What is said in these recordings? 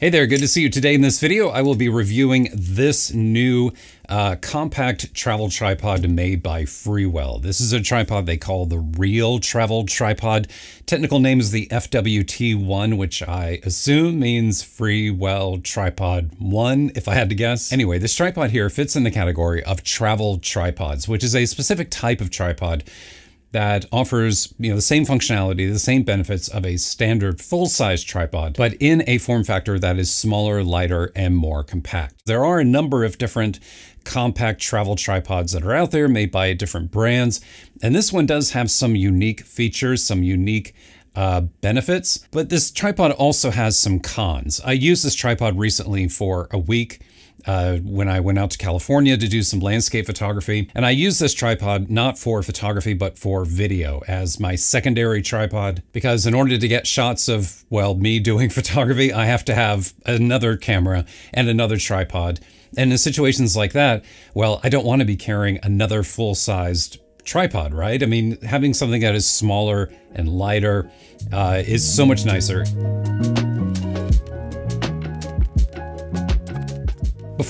Hey there, good to see you. Today in this video, I will be reviewing this new uh, compact travel tripod made by Freewell. This is a tripod they call the Real Travel Tripod. Technical name is the FWT1, which I assume means Freewell Tripod 1, if I had to guess. Anyway, this tripod here fits in the category of travel tripods, which is a specific type of tripod that offers you know the same functionality, the same benefits of a standard full-size tripod, but in a form factor that is smaller, lighter, and more compact. There are a number of different compact travel tripods that are out there made by different brands, and this one does have some unique features, some unique uh, benefits, but this tripod also has some cons. I used this tripod recently for a week uh, when I went out to California to do some landscape photography. And I use this tripod not for photography, but for video as my secondary tripod. Because in order to get shots of, well, me doing photography, I have to have another camera and another tripod. And in situations like that, well, I don't want to be carrying another full-sized tripod, right? I mean, having something that is smaller and lighter uh, is so much nicer.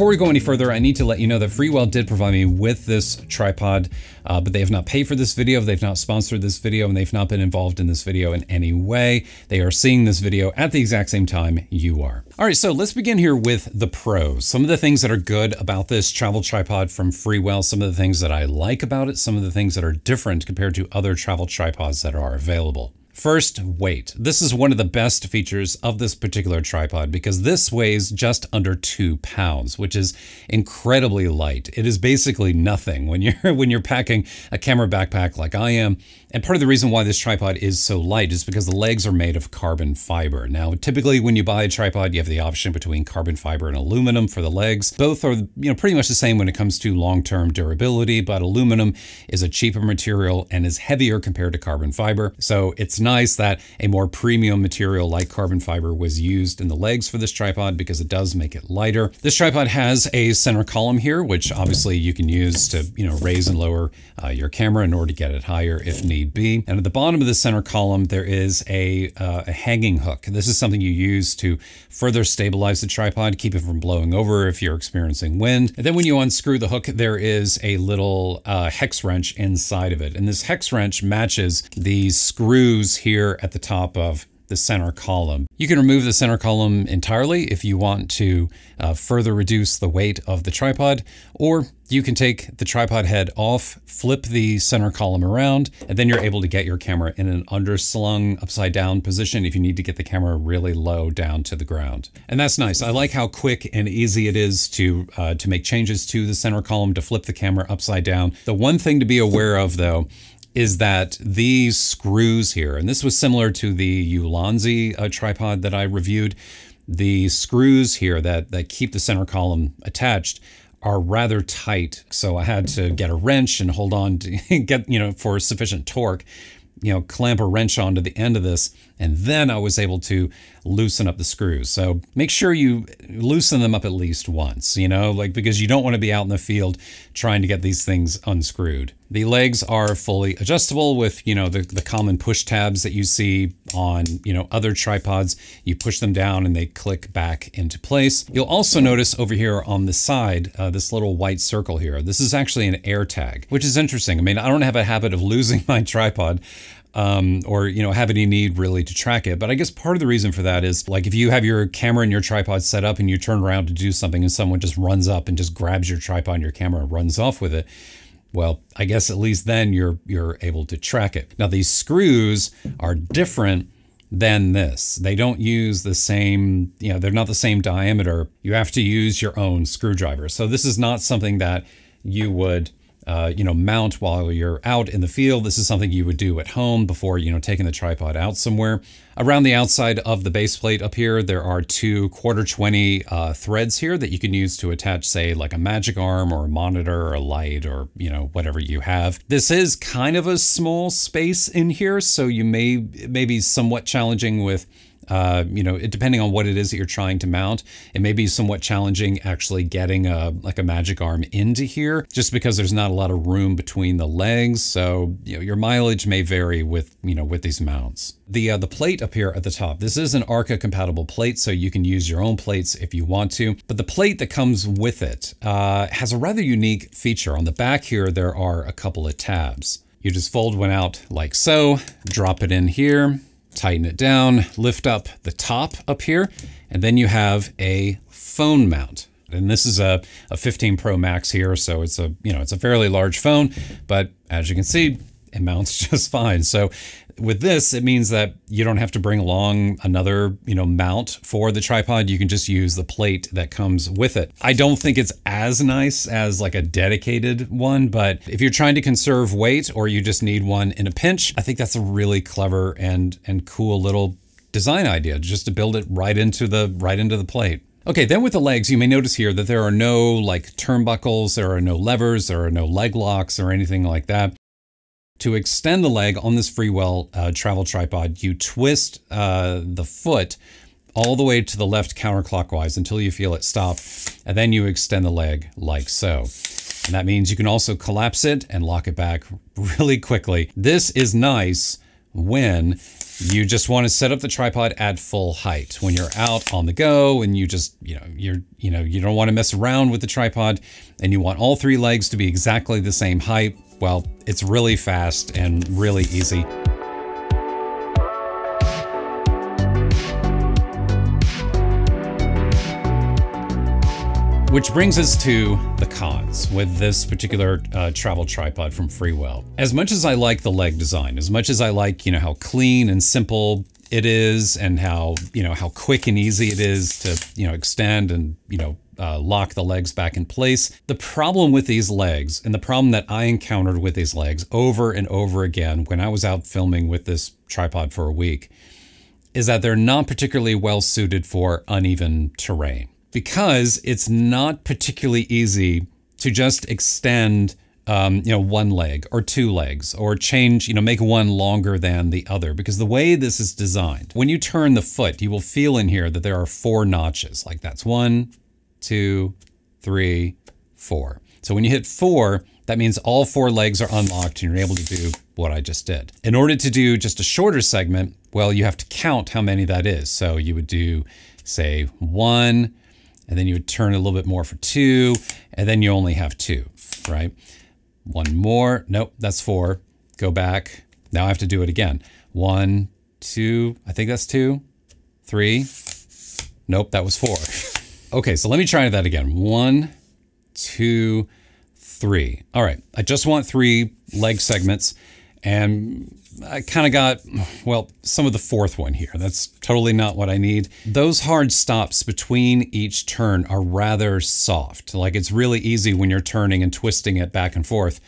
Before we go any further, I need to let you know that Freewell did provide me with this tripod, uh, but they have not paid for this video, they've not sponsored this video, and they've not been involved in this video in any way. They are seeing this video at the exact same time you are. All right, so let's begin here with the pros. Some of the things that are good about this travel tripod from Freewell, some of the things that I like about it, some of the things that are different compared to other travel tripods that are available. First, weight. This is one of the best features of this particular tripod because this weighs just under two pounds, which is incredibly light. It is basically nothing when you're when you're packing a camera backpack like I am. And part of the reason why this tripod is so light is because the legs are made of carbon fiber. Now, typically when you buy a tripod, you have the option between carbon fiber and aluminum for the legs. Both are, you know, pretty much the same when it comes to long-term durability, but aluminum is a cheaper material and is heavier compared to carbon fiber. So it's nice that a more premium material like carbon fiber was used in the legs for this tripod because it does make it lighter. This tripod has a center column here, which obviously you can use to, you know, raise and lower uh, your camera in order to get it higher if need be. And at the bottom of the center column, there is a, uh, a hanging hook. This is something you use to further stabilize the tripod, keep it from blowing over if you're experiencing wind. And then when you unscrew the hook, there is a little uh, hex wrench inside of it. And this hex wrench matches these screws here at the top of the center column. You can remove the center column entirely if you want to uh, further reduce the weight of the tripod, or you can take the tripod head off, flip the center column around, and then you're able to get your camera in an underslung upside down position if you need to get the camera really low down to the ground. And that's nice. I like how quick and easy it is to, uh, to make changes to the center column to flip the camera upside down. The one thing to be aware of though is that these screws here, and this was similar to the Ulanzi uh, tripod that I reviewed, the screws here that, that keep the center column attached are rather tight. So I had to get a wrench and hold on to get, you know, for sufficient torque you know, clamp a wrench onto the end of this, and then I was able to loosen up the screws. So make sure you loosen them up at least once, you know, like because you don't want to be out in the field trying to get these things unscrewed. The legs are fully adjustable with, you know, the, the common push tabs that you see on, you know, other tripods. You push them down and they click back into place. You'll also notice over here on the side, uh, this little white circle here. This is actually an AirTag, which is interesting. I mean, I don't have a habit of losing my tripod um, or you know have any need really to track it. But I guess part of the reason for that is like if you have your camera and your tripod set up and you turn around to do something and someone just runs up and just grabs your tripod and your camera and runs off with it. Well, I guess at least then you're you're able to track it. Now these screws are different than this. They don't use the same, you know, they're not the same diameter. You have to use your own screwdriver. So this is not something that you would uh, you know, mount while you're out in the field. This is something you would do at home before, you know, taking the tripod out somewhere. Around the outside of the base plate up here, there are two quarter 20 uh, threads here that you can use to attach, say, like a magic arm or a monitor or a light or, you know, whatever you have. This is kind of a small space in here, so you may, may be somewhat challenging with Uh, you know, it, depending on what it is that you're trying to mount, it may be somewhat challenging actually getting a like a magic arm into here, just because there's not a lot of room between the legs. So you know, your mileage may vary with you know with these mounts. The uh, the plate up here at the top. This is an Arca compatible plate, so you can use your own plates if you want to. But the plate that comes with it uh, has a rather unique feature. On the back here, there are a couple of tabs. You just fold one out like so, drop it in here, tighten it down, lift up the top up here, and then you have a phone mount. And this is a, a 15 Pro Max here, so it's a you know it's a fairly large phone, but as you can see, it mounts just fine. So with this, it means that you don't have to bring along another, you know, mount for the tripod. You can just use the plate that comes with it. I don't think it's as nice as like a dedicated one, but if you're trying to conserve weight or you just need one in a pinch, I think that's a really clever and and cool little design idea just to build it right into the right into the plate. Okay, then with the legs, you may notice here that there are no like turnbuckles, there are no levers, there are no leg locks or anything like that. To extend the leg on this Freewell uh, travel tripod, you twist uh, the foot all the way to the left counterclockwise until you feel it stop, and then you extend the leg like so. And that means you can also collapse it and lock it back really quickly. This is nice when you just want to set up the tripod at full height. When you're out on the go and you just, you know, you're, you know, you don't want to mess around with the tripod and you want all three legs to be exactly the same height, well, it's really fast and really easy. Which brings us to the cons with this particular uh, travel tripod from Freewell. As much as I like the leg design, as much as I like, you know, how clean and simple it is and how, you know, how quick and easy it is to, you know, extend and, you know, uh, lock the legs back in place. The problem with these legs, and the problem that I encountered with these legs over and over again when I was out filming with this tripod for a week, is that they're not particularly well suited for uneven terrain because it's not particularly easy to just extend um, you know, one leg or two legs or change, you know, make one longer than the other because the way this is designed, when you turn the foot, you will feel in here that there are four notches. Like that's one, two, three, four. So when you hit four, that means all four legs are unlocked and you're able to do what I just did. In order to do just a shorter segment, well, you have to count how many that is. So you would do, say, one, and then you would turn a little bit more for two, and then you only have two, right? One more, nope, that's four. Go back. Now I have to do it again. One, two, I think that's two, three. Nope, that was four. Okay, so let me try that again. One, two, three. All right, I just want three leg segments and I kind of got, well, some of the fourth one here. That's totally not what I need. Those hard stops between each turn are rather soft. Like it's really easy when you're turning and twisting it back and forth,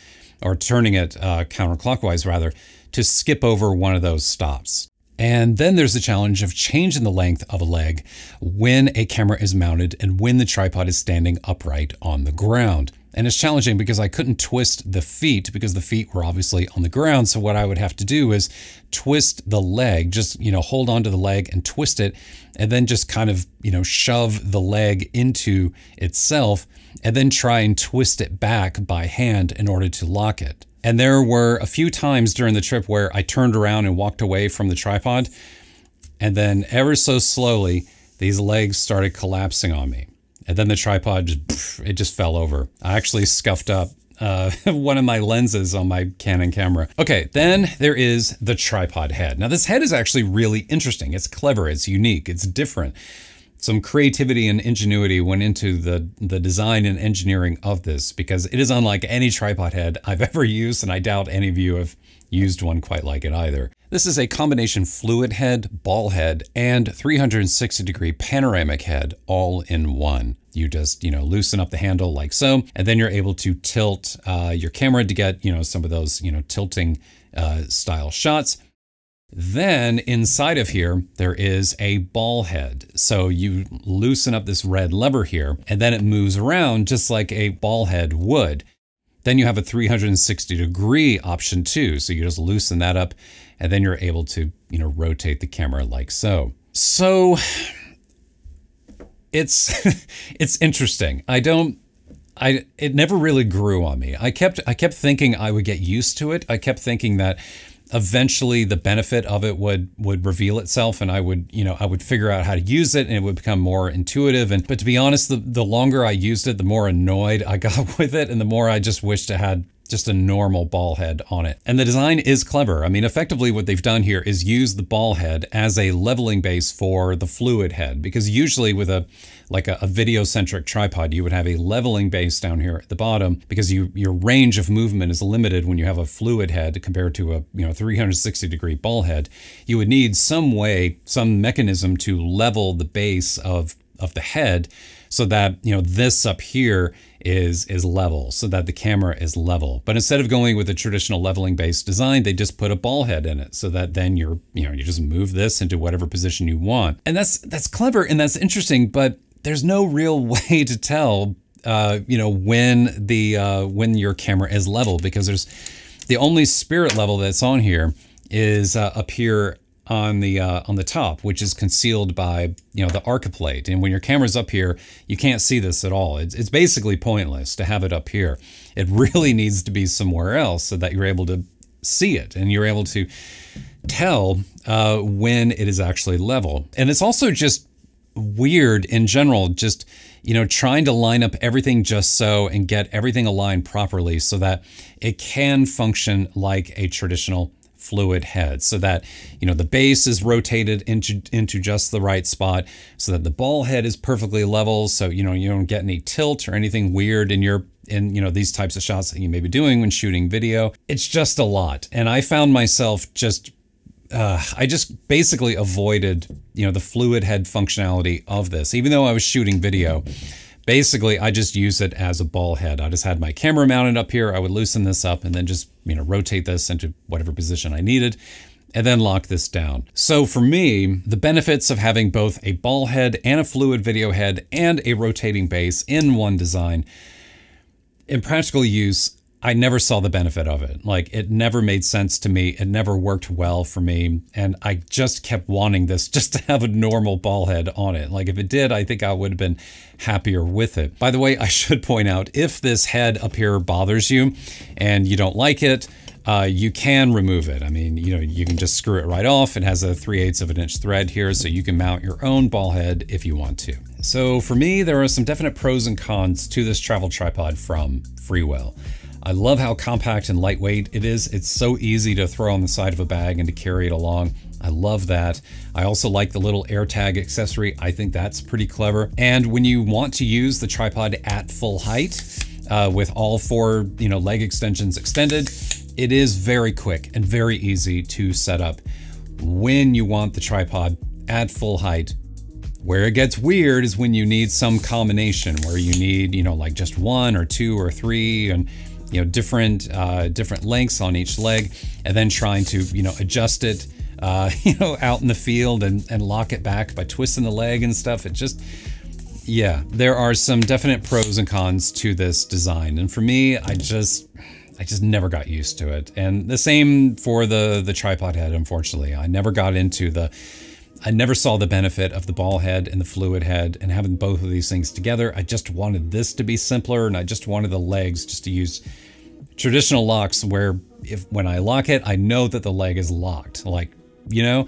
or turning it uh, counterclockwise rather, to skip over one of those stops. And then there's the challenge of changing the length of a leg when a camera is mounted and when the tripod is standing upright on the ground. And it's challenging because I couldn't twist the feet because the feet were obviously on the ground. So what I would have to do is twist the leg, just, you know, hold onto the leg and twist it and then just kind of, you know, shove the leg into itself and then try and twist it back by hand in order to lock it. And there were a few times during the trip where I turned around and walked away from the tripod. And then ever so slowly, these legs started collapsing on me. And then the tripod, just, it just fell over. I actually scuffed up uh, one of my lenses on my Canon camera. Okay, then there is the tripod head. Now this head is actually really interesting. It's clever, it's unique, it's different some creativity and ingenuity went into the, the design and engineering of this because it is unlike any tripod head I've ever used, and I doubt any of you have used one quite like it either. This is a combination fluid head, ball head, and 360 degree panoramic head all in one. You just, you know, loosen up the handle like so, and then you're able to tilt uh, your camera to get, you know, some of those, you know, tilting uh, style shots. Then inside of here, there is a ball head. So you loosen up this red lever here, and then it moves around just like a ball head would. Then you have a 360 degree option too. So you just loosen that up, and then you're able to, you know, rotate the camera like so. So it's it's interesting. I don't I it never really grew on me. I kept I kept thinking I would get used to it. I kept thinking that eventually the benefit of it would would reveal itself and I would, you know, I would figure out how to use it and it would become more intuitive. And but to be honest, the the longer I used it, the more annoyed I got with it and the more I just wished I had just a normal ball head on it. And the design is clever. I mean, effectively what they've done here is use the ball head as a leveling base for the fluid head, because usually with a like a, a video-centric tripod, you would have a leveling base down here at the bottom because you your range of movement is limited when you have a fluid head compared to a you know 360 degree ball head. You would need some way, some mechanism to level the base of of the head so that you know this up here is is level so that the camera is level. But instead of going with a traditional leveling based design they just put a ball head in it so that then you're you know you just move this into whatever position you want. And that's that's clever and that's interesting but there's no real way to tell uh, you know when the uh, when your camera is level because there's the only spirit level that's on here is uh, up here on the uh, on the top, which is concealed by you know the Arca plate. And when your camera's up here, you can't see this at all. It's, it's basically pointless to have it up here. It really needs to be somewhere else so that you're able to see it and you're able to tell uh, when it is actually level. And it's also just weird in general, just you know trying to line up everything just so and get everything aligned properly so that it can function like a traditional fluid head so that you know the base is rotated into into just the right spot so that the ball head is perfectly level so you know you don't get any tilt or anything weird in your in you know these types of shots that you may be doing when shooting video it's just a lot and i found myself just uh, I just basically avoided, you know, the fluid head functionality of this, even though I was shooting video. Basically, I just use it as a ball head. I just had my camera mounted up here. I would loosen this up and then just, you know, rotate this into whatever position I needed and then lock this down. So for me, the benefits of having both a ball head and a fluid video head and a rotating base in one design, in practical use, I never saw the benefit of it. Like it never made sense to me. It never worked well for me. And I just kept wanting this just to have a normal ball head on it. Like if it did, I think I would have been happier with it. By the way, I should point out if this head up here bothers you and you don't like it, uh, you can remove it. I mean, you know, you can just screw it right off. It has a 3 eighths of an inch thread here, so you can mount your own ball head if you want to. So for me, there are some definite pros and cons to this travel tripod from Freewell. I love how compact and lightweight it is. It's so easy to throw on the side of a bag and to carry it along. I love that. I also like the little AirTag accessory. I think that's pretty clever. And when you want to use the tripod at full height, uh, with all four you know leg extensions extended, it is very quick and very easy to set up when you want the tripod at full height where it gets weird is when you need some combination where you need, you know, like just one or two or three and you know, different uh, different lengths on each leg, and then trying to you know adjust it, uh, you know, out in the field and and lock it back by twisting the leg and stuff. It just yeah, there are some definite pros and cons to this design, and for me, I just I just never got used to it. And the same for the the tripod head. Unfortunately, I never got into the I never saw the benefit of the ball head and the fluid head and having both of these things together. I just wanted this to be simpler and I just wanted the legs just to use traditional locks where if when I lock it, I know that the leg is locked. Like, you know,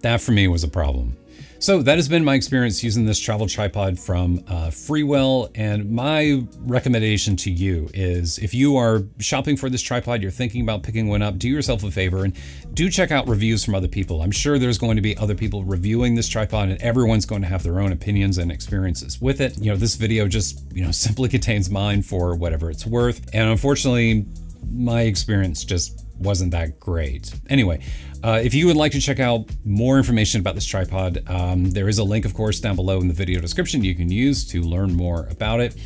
that for me was a problem. So that has been my experience using this travel tripod from uh, Freewell. And my recommendation to you is if you are shopping for this tripod, you're thinking about picking one up, do yourself a favor and do check out reviews from other people. I'm sure there's going to be other people reviewing this tripod and everyone's going to have their own opinions and experiences with it. You know, this video just, you know, simply contains mine for whatever it's worth. And unfortunately, my experience just wasn't that great. Anyway, uh, if you would like to check out more information about this tripod, um, there is a link, of course, down below in the video description you can use to learn more about it.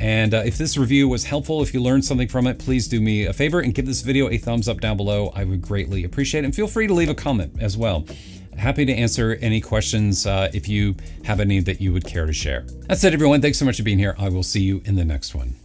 And uh, if this review was helpful, if you learned something from it, please do me a favor and give this video a thumbs up down below. I would greatly appreciate it. And feel free to leave a comment as well. Happy to answer any questions uh, if you have any that you would care to share. That's it, everyone. Thanks so much for being here. I will see you in the next one.